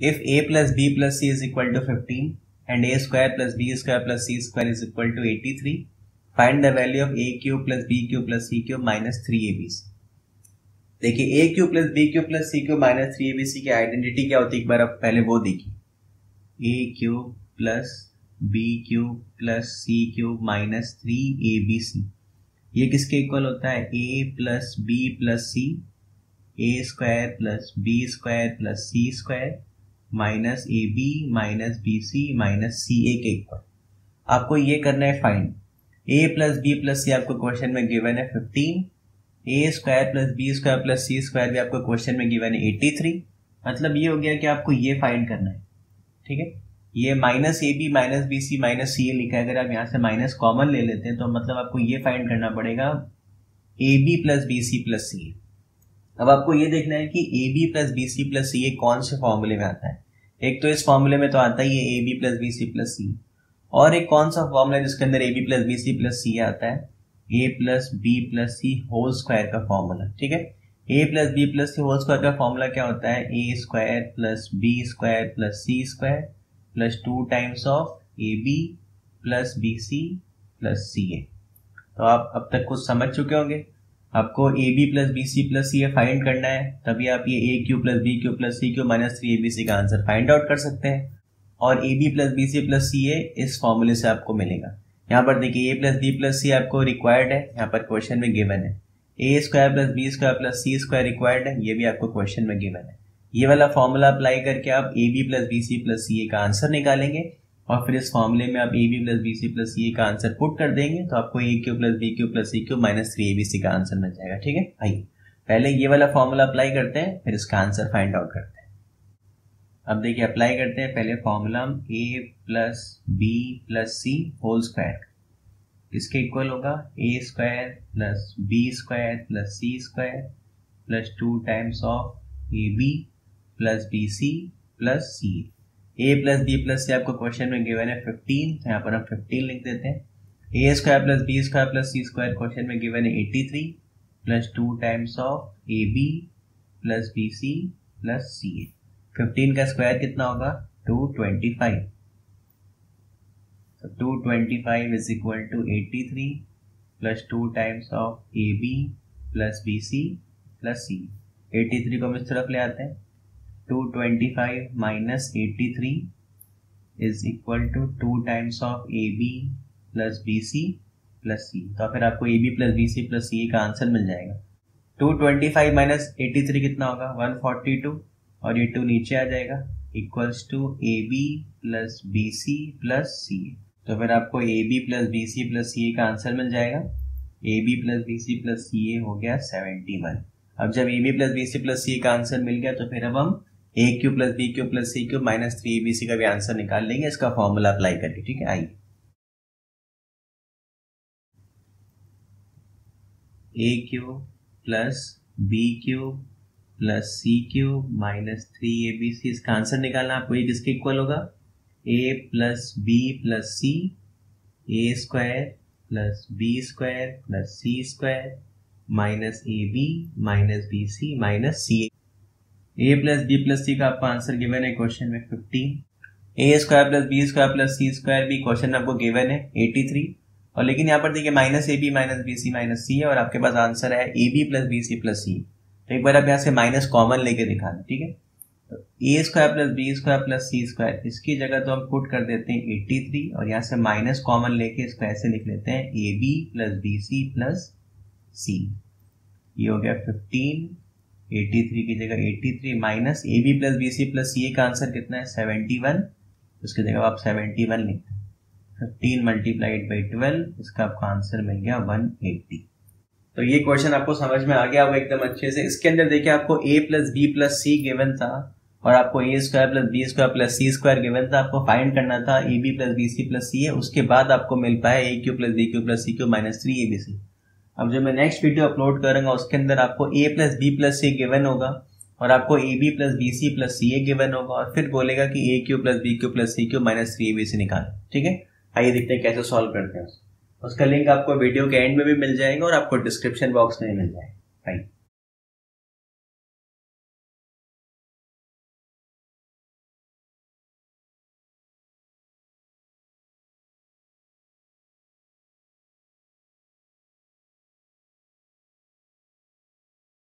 if a plus b plus c is equal to 15 and a square plus b square plus c square is equal to 83 find the value of a cube plus b cube plus c cube minus 3abc देखिए, a plus B cube plus C cube minus three ABC की identity क्या होती है? एक बार आप पहले वो देखिए। A cube plus C cube minus three A B C ये किसके इक्वल होता है? A plus B plus C A square plus B square plus C square minus A B minus B C minus C A के equal आपको ये करना है find A plus B plus C आपको क्वेश्चन में given है fifteen A square plus B square plus C square भी आपको क्वेश्चन में गिवन है एट्टी थ्री मतलब ये हो गया कि आपको ये फाइंड करना है. ठीक है? ये minus A B minus B C minus C A लिखा है. अगर आप यहाँ से माइनस कॉमन ले लेते हैं तो मतलब आपको ये फाइंड करना पड़ेगा A B plus B C plus C A अब आपको ये देखना है कि A B plus B C plus C A कौन से फॉर्मूले में आता है। एक तो इस फॉर्मूले में तो आता ही है A B plus B C plus C और एक कौन सा फॉर्मूला है जिसके अंदर A B plus B C plus C आता है? A plus B plus C whole square का फॉर्मूला ठीक है? A plus B plus C whole square का फॉर्मूला क्या होता है? A square plus B square plus C square plus two times of A B plus B C plus C A तो आप अब तक कुछ समझ चुके होंगे? आपको A B plus B C plus C A find करना है, तभी आप ये A cube plus B cube plus C cube minus three A B C का आंसर फाइंड आउट कर सकते हैं। और A B plus B C plus C A इस फॉर्मूले से आपको मिलेगा। यहाँ पर देखिए A plus B plus C आपको रिक्वायर्ड है, यहाँ पर क्वेश्चन में गिवन है। A square plus B square plus C square required है, ये भी आपको क्वेश्चन में गिवन है। ये वाला फॉर्मूला अप्लाई करके आप A B plus B C plus C A का आंसर निकालेंगे। और फिर इस फॉर्मूले में आप A B plus B C plus C का आंसर पुट कर देंगे तो आपको A cube plus B cube plus C cube minus three A B C का आंसर मिल जाएगा, ठीक है? आइए, पहले ये वाला फॉर्मूला अप्लाई करते हैं, फिर इसका आंसर फाइंड आउट करते हैं। अब देखिए अप्लाई करते हैं, पहले फॉर्मूला हम A plus B plus C whole square इसके इक्वल होगा? A square plus B square plus C square plus two times of A B plus B C plus C A plus B plus से आपको question में given है fifteen तो यहाँ पर हम फिफ्टीन लिख देते हैं। A square plus B square plus C square question में गिवन है eighty three plus two times of A B plus B C plus C A fifteen का स्क्वायर कितना होगा? टू ट्वेंटी फाइव तो two twenty five is equal to eighty three plus two times of A B plus B C plus C eighty three को हम इस तरफ़ ले आते हैं। 225 minus 83 is equal to 2 times of AB plus BC plus C. तो फिर आपको AB plus BC plus C का आंसर मिल जाएगा। 225 माइनस 83 कितना होगा? 142 और ये 2 नीचे आ जाएगा। Equals to A B plus B C plus C तो फिर आपको A B plus B C plus C का आंसर मिल जाएगा। A B plus B C plus C A हो गया सेवेंटी वन अब जब A B plus B C plus C का आंसर मिल गया तो फिर अब हम A cube plus B cube plus C cube minus three B C का भी आंसर निकाल लेंगे, इसका फॉर्मूला अप्लाई करके, ठीक है? आइए। A cube plus B cube plus C cube minus three A B C इसका आंसर निकालना आपको ये किसके इक्वल होगा? A plus B plus C A square plus B square plus C square minus A B minus B C minus C A plus B plus C का आपको answer given है question में fifteen A square plus B square plus C square भी question आपको given है eighty three और लेकिन यहाँ पर देखिए minus A B minus B C minus C है और आपके पास आंसर है A B plus B C plus C तो एक बार आप यहाँ से माइनस कॉमन लेके दिखा दें ठीक है? तो A square plus B square plus C square इसकी जगह तो हम पुट कर देते हैं एट्टी थ्री और यहाँ से माइनस कॉमन लेके इसको ऐसे लिख लेते हैं A B plus B C plus C ये हो गया फिफ्टीन 83 की जगह 83 minus A B plus B C plus C A का आंसर कितना है? 71 उसकी जगह आप 71 लिखते हैं। फिफ्टीन मल्टीप्लाइड बाई ट्वेल्व इसका आपको आंसर मिल गया 180 तो ये क्वेश्चन आपको समझ में आ गया होगा एकदम अच्छे से। इसके अंदर देखिए, आपको A plus B plus C given था और आपको A square plus B square plus C square given था। आपको फाइंड करना था A B plus B C plus C है उसके बाद आपको मिल पाया A cube plus B cube plus C cube minus three A B C अब जो मैं नेक्स्ट वीडियो अपलोड करूँगा, उसके अंदर आपको A plus B plus C given होगा और आपको A B plus B C plus C A given होगा और फिर बोलेगा कि A cube plus B cube plus C cube minus three A B C निकाल। ठीक है? आइए देखते हैं कैसे सॉल्व करते हैं उसका लिंक आपको वीडियो के एंड में भी मिल जाएगा और आपको डिस्क्रिप्शन बॉक्स में भी मिल जाएगा। राइट